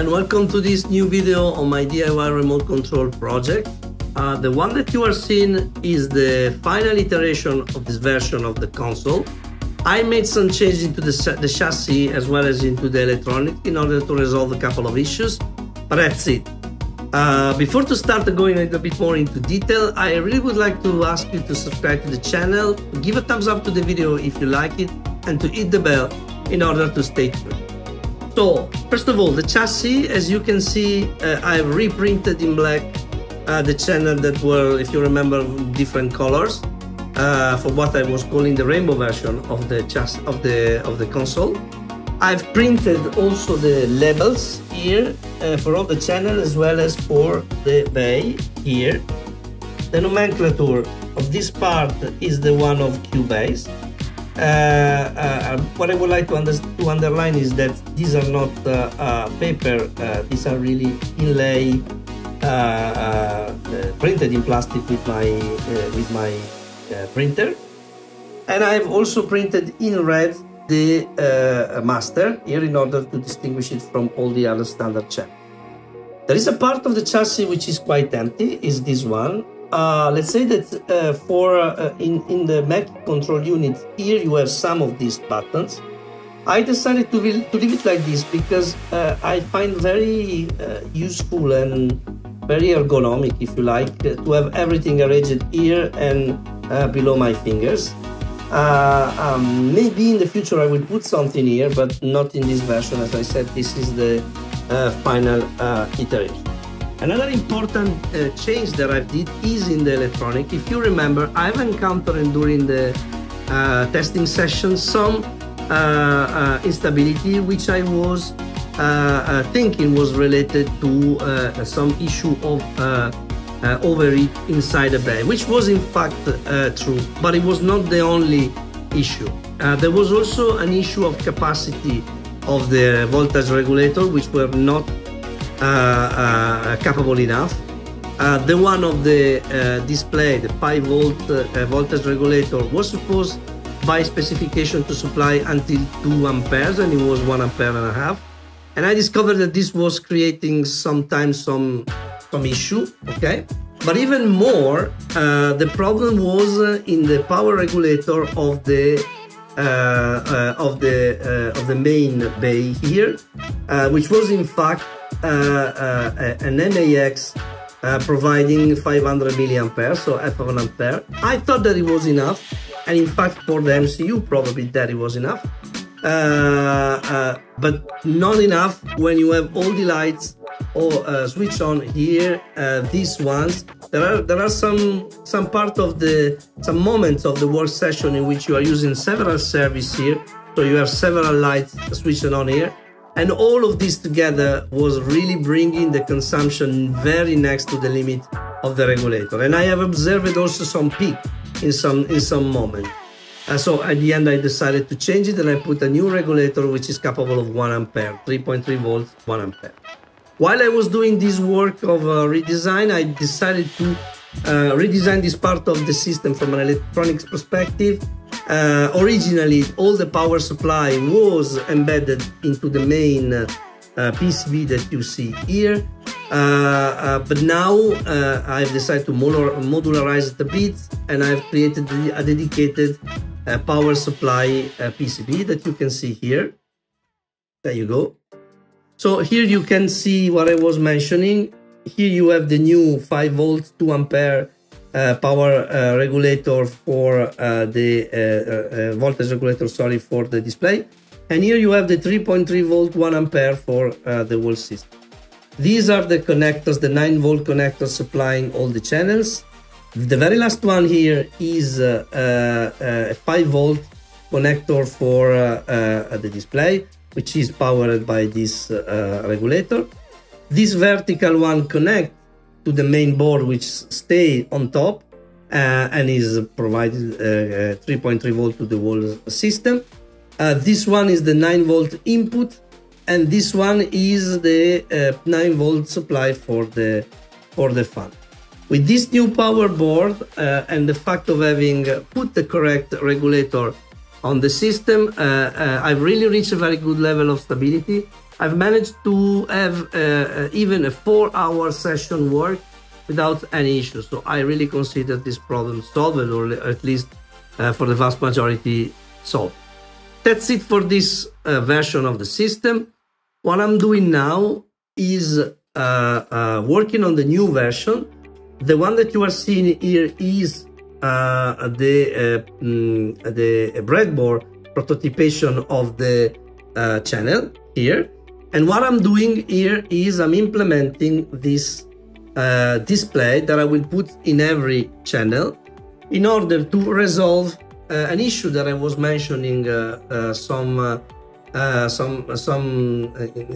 and welcome to this new video on my DIY remote control project. Uh, the one that you are seeing is the final iteration of this version of the console. I made some changes into the, the chassis as well as into the electronics in order to resolve a couple of issues, but that's it. Uh, before to start going a little bit more into detail, I really would like to ask you to subscribe to the channel, give a thumbs up to the video if you like it, and to hit the bell in order to stay tuned. So, first of all, the chassis, as you can see, uh, I've reprinted in black uh, the channel that were, if you remember, different colors uh, for what I was calling the rainbow version of the chassis of the of the console. I've printed also the labels here uh, for all the channel as well as for the bay here. The nomenclature of this part is the one of Cubase. Uh, uh, what I would like to, under to, underline is that these are not uh, paper, these are really inlay printed in plastic with my, with my printer. And I've also printed in red the uh, master here in order to distinguish it from all the other standard channels. There is a part of the chassis which is quite empty, is this one. Uh, let's say that uh, for uh, in, in the Mackie Control Unit, here you have some of these buttons. I decided to, to leave it like this because uh, I find very uh, useful and very ergonomic, if you like, to have everything arranged here and below my fingers. Um, maybe in the future I will put something here, but not in this version. As I said, this is the final iteration. Another important uh, change that I've did is in the electronic. If you remember, I've encountered during the uh, testing session some uh, instability, which I was thinking was related to some issue of uh, overheat inside the bay, which was in fact uh, true, but it was not the only issue. Uh, there was also an issue of capacity of the voltage regulator, which were not uh, uh, capable enough. Uh, the one of the display, the 5 volt voltage regulator, was supposed by specification to supply until 2 amperes, and it was 1 ampere and a half. And I discovered that this was creating sometimes some some issue, okay? But even more, uh, the problem was uh, in the power regulator of the uh, uh of the uh, of the main bay here, uh, which was in fact Uh, uh, uh, an MAX providing 500 milliampere, so f of an ampere. I thought that it was enough, and in fact for the MCU probably that it was enough, but not enough when you have all the lights or uh, switch on here uh, these ones. There are there are some some part of the some moments of the work session in which you are using several service here. So you have several lights switching on here and all of this together was really bringing the consumption very next to the limit of the regulator and i have observed also some peak in some in some moment uh, so at the end i decided to change it and i put a new regulator which is capable of 1 ampere 3.3 volts 1 ampere while I was doing this work of uh, redesign, I decided to uh, redesign this part of the system from an electronics perspective. Uh, originally, all the power supply was embedded into the main uh, PCB that you see here. Uh, uh, but now I've decided to modularize it a bit and I've created a dedicated power supply PCB that you can see here. There you go. So here you can see what I was mentioning. Here you have the new 5 volt 2 ampere uh, power uh, regulator for uh, the uh, uh, voltage regulator, sorry, for the display. And here you have the 3.3 volt 1 ampere for the whole system. These are the connectors, the 9 volt connectors supplying all the channels. The very last one here is a 5 volt connector for the display which is powered by this regulator. This vertical one connect to the main board which stay on top uh, and is provided uh, uh 3.3 volt to the whole system. Uh, this one is the 9 volt input and this one is the uh, 9 volt supply for the for the fan. With this new power board and the fact of having put the correct regulator on the system. Uh, uh, I've really reached a very good level of stability. I've managed to have uh, even a four hour session work without any issues. So I really consider this problem solved, or at least uh, for the vast majority solved. That's it for this uh, version of the system. What I'm doing now is uh, uh, working on the new version. The one that you are seeing here is uh, the mm, the breadboard prototypation of the channel here and what I'm doing here is I'm implementing this uh, display that I will put in every channel in order to resolve uh, an issue that I was mentioning uh, uh some uh, uh, some some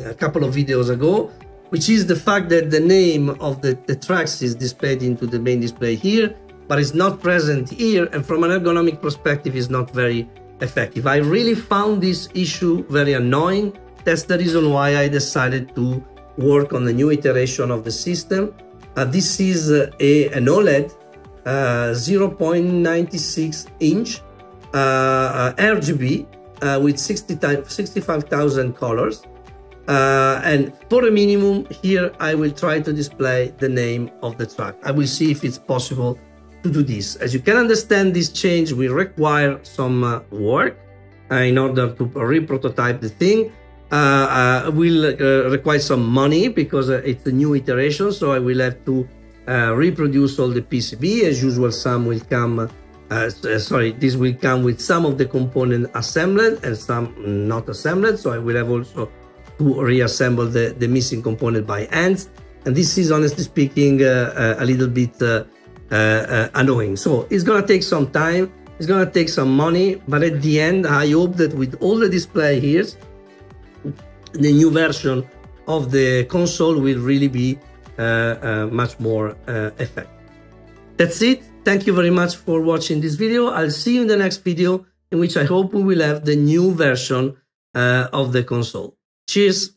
a couple of videos ago, which is the fact that the name of the, the tracks is displayed into the main display here, but it's not present here, and from an ergonomic perspective, is not very effective. I really found this issue very annoying that's the reason why I decided to work on the new iteration of the system. Uh, this is a, an OLED uh, 0.96 inch uh, uh, RGB uh, with 65,000 colors. and for a minimum, here I will try to display the name of the track. I will see if it's possible to do this. As you can understand, this change will require some work in order to re-prototype the thing. Uh, uh, will uh, require some money because it's a new iteration. So I will have to reproduce all the PCB. As usual, some will come uh, sorry, this will come with some of the component assembled and some not assembled. So I will have also to reassemble the, the missing component by hands. And this is honestly speaking uh, a little bit uh, annoying. So it's gonna take some time. It's gonna take some money, but at the end, I hope that with all the display here, the new version of the console will really be uh, uh, much more uh, effective. That's it. Thank you very much for watching this video. I'll see you in the next video in which I hope we will have the new version of the console. Cheers.